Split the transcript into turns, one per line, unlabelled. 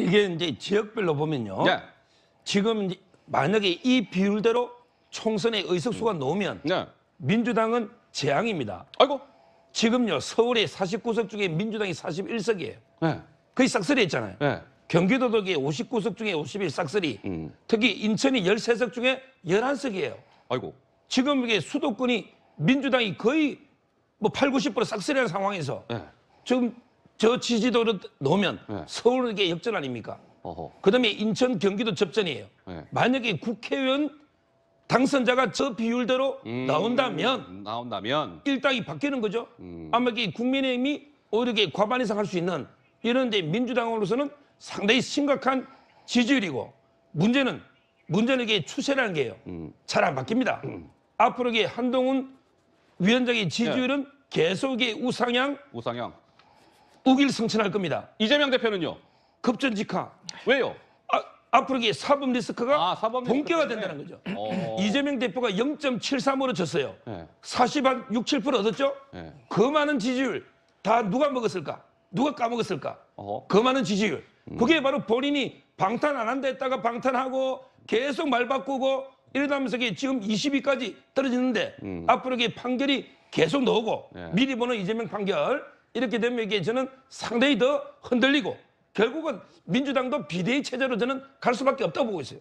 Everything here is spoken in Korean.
이게 이제 지역별로 보면요.
네.
지금 만약에 이 비율대로 총선에 의석수가 나오면
네.
민주당은 재앙입니다.
아이고.
지금요 서울의 49석 중에 민주당이 41석이에요.
네.
거의 싹쓸이 했잖아요.
네.
경기도도 59석 중에 51 싹쓸이.
음.
특히 인천이 13석 중에 11석이에요.
아이고.
지금 이게 수도권이 민주당이 거의 뭐 8, 90% 싹쓸이한 상황에서
네.
지금 저 지지도를 놓으면
네.
서울은 이게 역전 아닙니까?
어허.
그다음에 인천, 경기도 접전이에요.
네.
만약에 국회의원 당선자가 저 비율대로
음,
나온다면
나온다면
일당이 바뀌는 거죠.
음.
아마 국민의힘이 오히려 이게 과반 이상 할 수 있는 이런 데 민주당으로서는 상당히 심각한 지지율이고 문제는 문제는 이게 추세라는 게요.
음.
잘안 바뀝니다. 앞으로 이게 한동훈 위원장의 지지율은
네.
계속 이게 우상향,
우상향.
우길 승천할 겁니다.
이재명 대표는요.
급전직하.
왜요?
아, 앞으로 이게 사법 리스크가
아, 사법 리스크
본격화
때문에.
된다는 거죠.
어.
이재명 대표가 0.73으로 졌어요.
네.
40한 6, 7% 얻었죠?
네.
그 많은 지지율 다 누가 먹었을까? 누가 까먹었을까?
어허.
그 많은 지지율.
음.
그게 바로 본인이 방탄 안 한다 했다가 방탄하고 계속 말 바꾸고 이러다면서 이게 지금 20위까지 떨어지는데 앞으로 이게 판결이 계속 나오고
음. 네.
미리 보는 이재명 판결 이렇게 되면 이게 저는 상당히 더 흔들리고 결국은 민주당도 비대위 체제로 저는 갈 수밖에 없다고 보고 있어요.